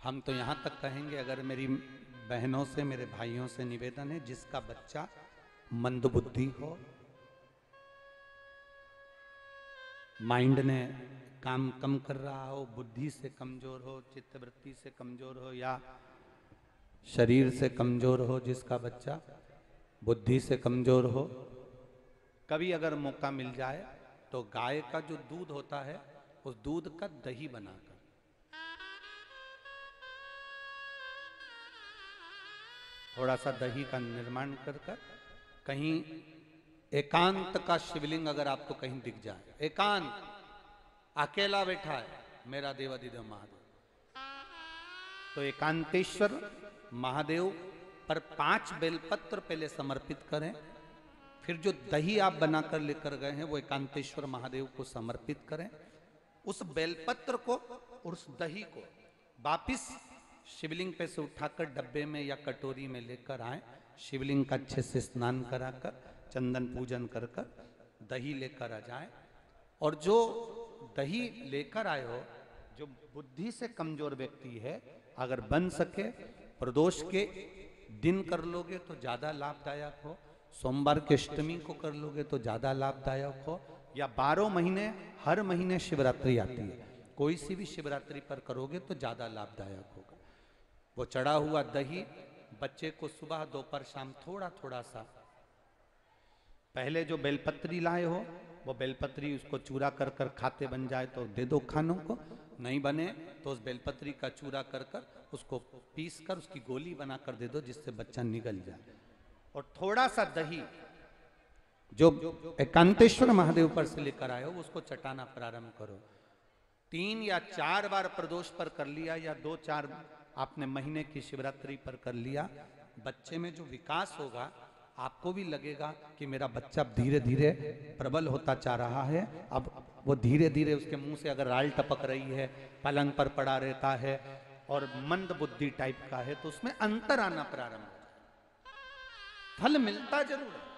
हम तो यहाँ तक कहेंगे, अगर मेरी बहनों से, मेरे भाइयों से निवेदन है, जिसका बच्चा मंदबुद्धि हो, माइंड ने काम कम कर रहा हो, बुद्धि से कमज़ोर हो, चित्तवृत्ति से कमज़ोर हो, या शरीर से कमज़ोर हो, जिसका बच्चा बुद्धि से कमज़ोर हो, कभी अगर मौका मिल जाए तो गाय का जो दूध होता है, उस दूध का दही बनाकर। थोड़ा सा दही का निर्माण कर कर कहीं एकांत का शिवलिंग अगर आपको कहीं दिख जाए, एकांत, अकेला बैठा है, मेरा देवादिदेव महादेव। तो एकांतेश्वर महादेव पर पाँच बेलपत्र पहले समर्पित करें, फिर जो दही आप बनाकर लेकर गए हैं, वो एकांतेश्वर महादेव को समर्पित करें। उस बेलपत्र को और उस दही को वापिस शिवलिंग पे से उठाकर डब्बे में या कटोरी में लेकर आए। शिवलिंग का अच्छे से स्नान कराकर, चंदन पूजन कर कर दही लेकर आ जाए। और जो दही लेकर आए हो, जो बुद्धि से कमज़ोर व्यक्ति है, अगर बन सके, प्रदोष के दिन कर लोगे तो ज़्यादा लाभदायक हो। सोमवार के अष्टमी को कर लोगे तो ज़्यादा लाभदायक हो। या बारह महीने, हर महीने शिवरात्रि आती है। कोई सी भी शिवरात्रि पर करोगे तो ज़्यादा लाभदायक होगा। वो चढ़ा हुआ दही बच्चे को सुबह दोपहर शाम थोड़ा थोड़ा सा। पहले जो बेलपत्री लाए हो, वो बेलपत्री उसको चूरा कर कर खाते बन जाए तो दे दो खानों को। नहीं बने तो उस बेलपत्री का चूरा कर कर उसको पीस कर उसकी गोली बना कर दे दो जिससे बच्चा निगल जाए। और थोड़ा सा दही जो एकांतेश्वर महादेव पर से लेकर आए हो, उसको चटाना प्रारंभ करो। तीन या चार बार प्रदोष पर कर लिया या दो चार आपने महीने की शिवरात्रि पर कर लिया। बच्चे में जो विकास होगा, आपको भी लगेगा कि मेरा बच्चा धीरे धीरे प्रबल होता जा रहा है। अब वो धीरे धीरे उसके मुँह से अगर राल टपक रही है, पलंग पर पड़ा रहता है और मंद बुद्धि टाइप का है तो उसमें अंतर आना प्रारंभ फल मिलता ज़रूर है।